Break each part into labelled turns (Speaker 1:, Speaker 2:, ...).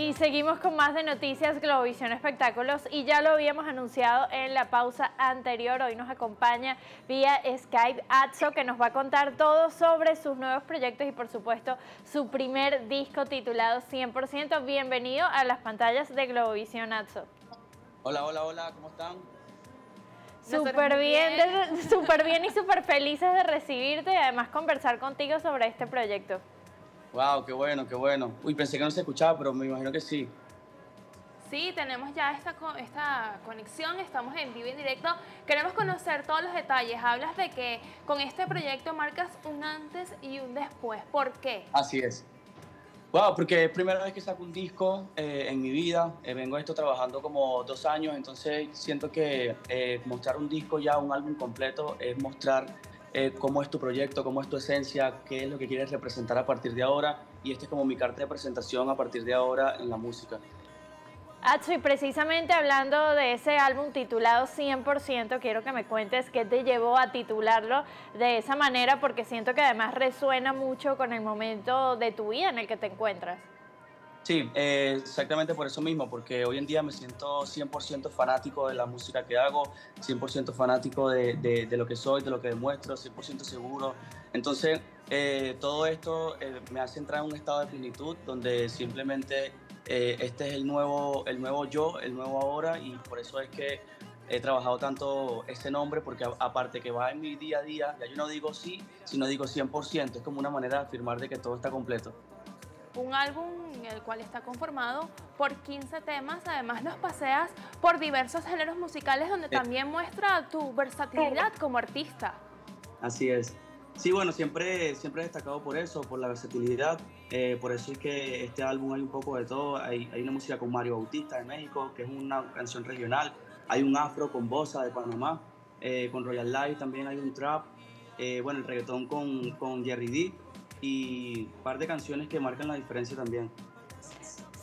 Speaker 1: Y seguimos con más de noticias Globovisión Espectáculos y ya lo habíamos anunciado en la pausa anterior. Hoy nos acompaña vía Skype Atso que nos va a contar todo sobre sus nuevos proyectos y por supuesto su primer disco titulado 100%. Bienvenido a las pantallas de Globovisión Atso.
Speaker 2: Hola, hola, hola, ¿cómo están?
Speaker 1: Súper bien, súper bien y súper felices de recibirte y además conversar contigo sobre este proyecto.
Speaker 2: Wow, qué bueno, qué bueno. Uy, pensé que no se escuchaba, pero me imagino que sí.
Speaker 3: Sí, tenemos ya esta, esta conexión, estamos en vivo y en directo. Queremos conocer todos los detalles. Hablas de que con este proyecto marcas un antes y un después. ¿Por qué?
Speaker 2: Así es. Wow, porque es primera vez que saco un disco eh, en mi vida. Eh, vengo esto trabajando como dos años, entonces siento que eh, mostrar un disco ya, un álbum completo, es mostrar eh, cómo es tu proyecto, cómo es tu esencia, qué es lo que quieres representar a partir de ahora. Y este es como mi carta de presentación a partir de ahora en la música.
Speaker 1: Atsu, y precisamente hablando de ese álbum titulado 100%, quiero que me cuentes qué te llevó a titularlo de esa manera, porque siento que además resuena mucho con el momento de tu vida en el que te encuentras.
Speaker 2: Sí, eh, exactamente por eso mismo, porque hoy en día me siento 100% fanático de la música que hago, 100% fanático de, de, lo que soy, de lo que demuestro, 100% seguro. Entonces, eh, todo esto eh, me hace entrar en un estado de plenitud donde simplemente este es el nuevo, el nuevo yo, el nuevo ahora, y por eso es que he trabajado tanto ese nombre, porque aparte que va en mi día a día, ya yo no digo sí, sino digo 100%, es como una manera de afirmar de que todo está completo
Speaker 3: un álbum el cual está conformado por 15 temas. Además, nos paseas por diversos géneros musicales donde eh. también muestra tu versatilidad como artista.
Speaker 2: Así es. Sí, bueno, siempre, siempre he destacado por eso, por la versatilidad. Eh, por eso es que este álbum hay un poco de todo. Hay, hay, una música con Mario Bautista de México, que es una canción regional. Hay un afro con Bosa de Panamá. Eh, con Royal Life también hay un trap. bueno, el reggaetón con, con Jerry D y un par de canciones que marcan la diferencia también.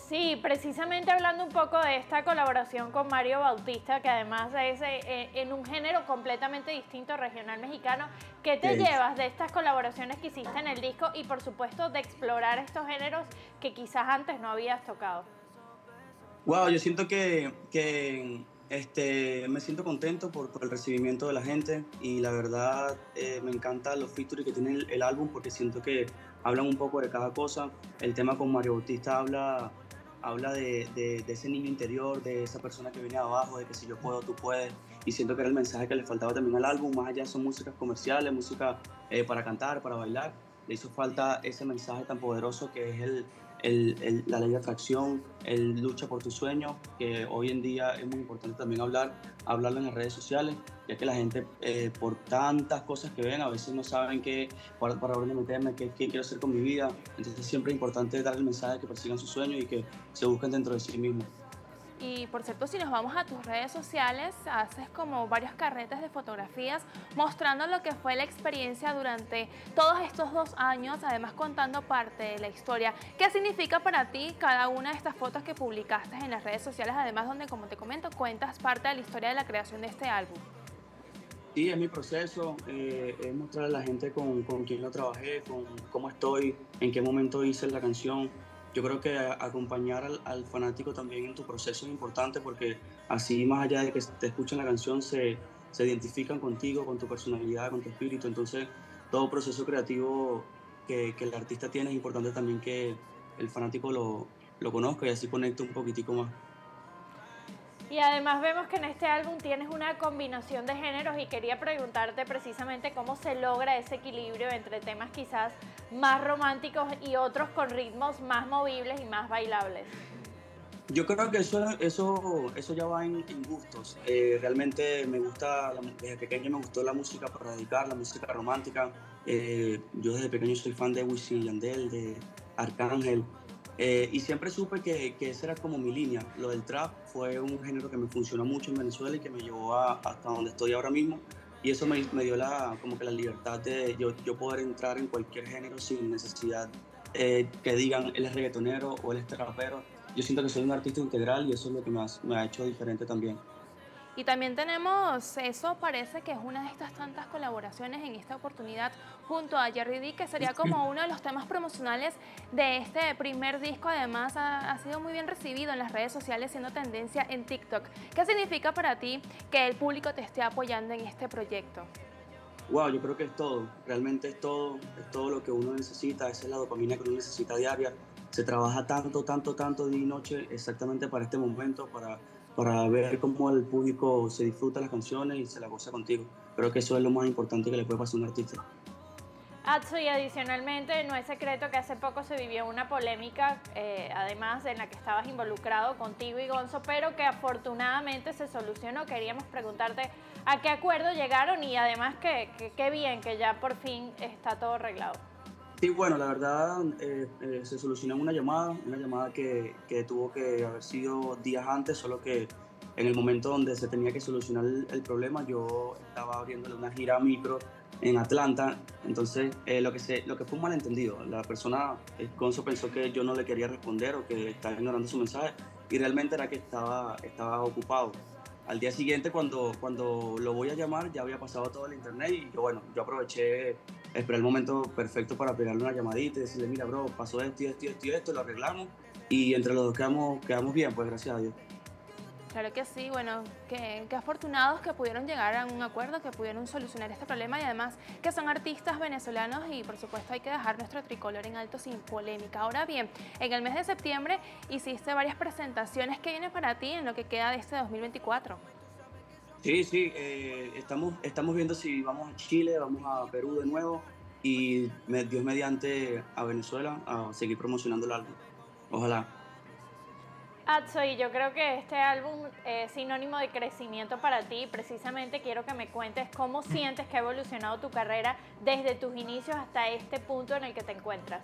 Speaker 1: Sí, precisamente hablando un poco de esta colaboración con Mario Bautista, que además es eh, en un género completamente distinto, regional mexicano, ¿qué te llevas de estas colaboraciones que hiciste en el disco y por supuesto de explorar estos géneros que quizás antes no habías tocado?
Speaker 2: Wow, yo siento que, que este, me siento contento por, el recibimiento de la gente y la verdad eh, me encantan los features que tiene el, álbum porque siento que hablan un poco de cada cosa. El tema con Mario Bautista habla, habla de, de, ese niño interior, de esa persona que viene abajo, de que si yo puedo, tú puedes. Y siento que era el mensaje que le faltaba también al álbum. Más allá son músicas comerciales, música eh, para cantar, para bailar. Le hizo falta ese mensaje tan poderoso que es el, el, la ley de atracción, el lucha por tu sueño, que hoy en día es muy importante también hablar, hablarlo en las redes sociales, ya que la gente eh, por tantas cosas que ven a veces no saben qué, para, para dónde meterme, qué, qué, quiero hacer con mi vida. Entonces siempre es importante dar el mensaje de que persigan su sueño y que se busquen dentro de sí mismos.
Speaker 3: Y por cierto, si nos vamos a tus redes sociales, haces como varios carretes de fotografías mostrando lo que fue la experiencia durante todos estos dos años, además contando parte de la historia. ¿Qué significa para ti cada una de estas fotos que publicaste en las redes sociales, además donde, como te comento, cuentas parte de la historia de la creación de este álbum?
Speaker 2: Sí, es mi proceso, eh, es mostrar a la gente con, con quién lo trabajé, con cómo estoy, en qué momento hice la canción, yo creo que acompañar al, fanático también en tu proceso es importante porque así más allá de que te escuchen la canción se, se identifican contigo, con tu personalidad, con tu espíritu. Entonces todo proceso creativo que, que el artista tiene es importante también que el fanático lo, lo conozca y así conecte un poquitico más.
Speaker 1: Y además vemos que en este álbum tienes una combinación de géneros y quería preguntarte precisamente cómo se logra ese equilibrio entre temas quizás más románticos y otros con ritmos más movibles y más bailables.
Speaker 2: Yo creo que eso, eso, eso ya va en, gustos. Eh, realmente me gusta, desde pequeño me gustó la música para dedicar, la música romántica. Eh, yo desde pequeño soy fan de Wisin Yandel, de Arcángel. Eh, y siempre supe que, que, esa era como mi línea. Lo del trap fue un género que me funcionó mucho en Venezuela y que me llevó hasta donde estoy ahora mismo. Y eso me, me, dio la, como que la libertad de yo, yo poder entrar en cualquier género sin necesidad eh, que digan él es reggaetonero o él es trapero. Yo siento que soy un artista integral y eso es lo que me me ha hecho diferente también.
Speaker 3: Y también tenemos, eso parece que es una de estas tantas colaboraciones en esta oportunidad junto a Jerry D, que sería como uno de los temas promocionales de este primer disco. Además, ha, ha, sido muy bien recibido en las redes sociales, siendo tendencia en TikTok. ¿Qué significa para ti que el público te esté apoyando en este proyecto?
Speaker 2: Wow, yo creo que es todo, realmente es todo, es todo lo que uno necesita, esa es la dopamina que uno necesita diaria. Se trabaja tanto, tanto, tanto día y noche exactamente para este momento, para para ver cómo el público se disfruta las canciones y se la goza contigo. Creo que eso es lo más importante que le puede pasar a un artista.
Speaker 1: Atsu, y adicionalmente no es secreto que hace poco se vivió una polémica, eh, además en la que estabas involucrado contigo y Gonzo, pero que afortunadamente se solucionó. Queríamos preguntarte a qué acuerdo llegaron y además que qué bien que ya por fin está todo arreglado.
Speaker 2: Sí, bueno, la verdad eh, eh, se solucionó en una llamada, una llamada que, que, tuvo que haber sido días antes, solo que en el momento donde se tenía que solucionar el, problema, yo estaba abriéndole una gira micro en Atlanta, entonces eh, lo, que se, lo que fue un malentendido, la persona, el Gonzo pensó que yo no le quería responder o que estaba ignorando su mensaje y realmente era que estaba, estaba ocupado. Al día siguiente, cuando, cuando lo voy a llamar, ya había pasado todo el internet y yo, bueno, yo aproveché esperé el momento perfecto para pegarle una llamadita y decirle, mira, bro, pasó esto y esto esto esto, lo arreglamos y entre los dos quedamos, quedamos bien, pues gracias a Dios.
Speaker 3: Claro que sí, bueno, qué afortunados que pudieron llegar a un acuerdo, que pudieron solucionar este problema y además que son artistas venezolanos y por supuesto hay que dejar nuestro tricolor en alto sin polémica. Ahora bien, en el mes de septiembre hiciste varias presentaciones que vienen para ti en lo que queda de este 2024.
Speaker 2: Sí, sí, eh, estamos, estamos viendo si vamos a Chile, vamos a Perú de nuevo y Dios mediante a Venezuela a seguir promocionando el álbum. Ojalá.
Speaker 1: Atso, y yo creo que este álbum es sinónimo de crecimiento para ti. Precisamente quiero que me cuentes cómo sientes que ha evolucionado tu carrera desde tus inicios hasta este punto en el que te encuentras.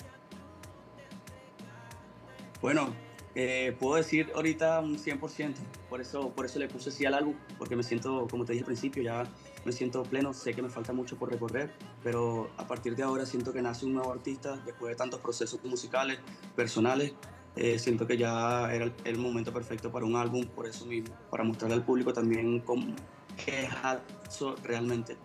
Speaker 2: Bueno, eh, puedo decir ahorita un 100%, por eso, por eso le puse sí al álbum, porque me siento, como te dije al principio, ya me siento pleno, sé que me falta mucho por recorrer, pero a partir de ahora siento que nace un nuevo artista, después de tantos procesos musicales, personales, eh, siento que ya era el, momento perfecto para un álbum, por eso mismo, para mostrarle al público también cómo es realmente.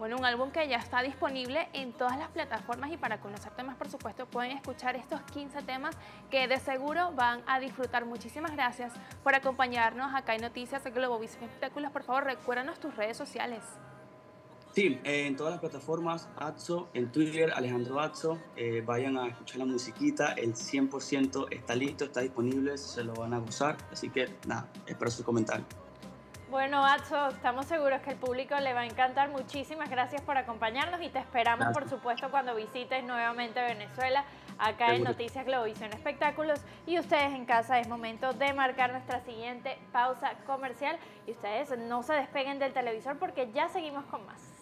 Speaker 3: Bueno, un álbum que ya está disponible en todas las plataformas y para conocerte más, por supuesto, pueden escuchar estos 15 temas que de seguro van a disfrutar. Muchísimas gracias por acompañarnos acá en Noticias Globovisión Espectáculos. Por favor, recuérdanos tus redes sociales.
Speaker 2: Sí, en todas las plataformas, Atso, en Twitter, Alejandro Atso, eh, vayan a escuchar la musiquita, el 100% está listo, está disponible, se lo van a gozar, así que nada, espero sus comentarios.
Speaker 1: Bueno, Atso, estamos seguros que el público le va a encantar. Muchísimas gracias por acompañarnos y te esperamos, por supuesto, cuando visites nuevamente Venezuela, acá en Noticias Globovisión Espectáculos. Y ustedes en casa es momento de marcar nuestra siguiente pausa comercial. Y ustedes no se despeguen del televisor porque ya seguimos con más.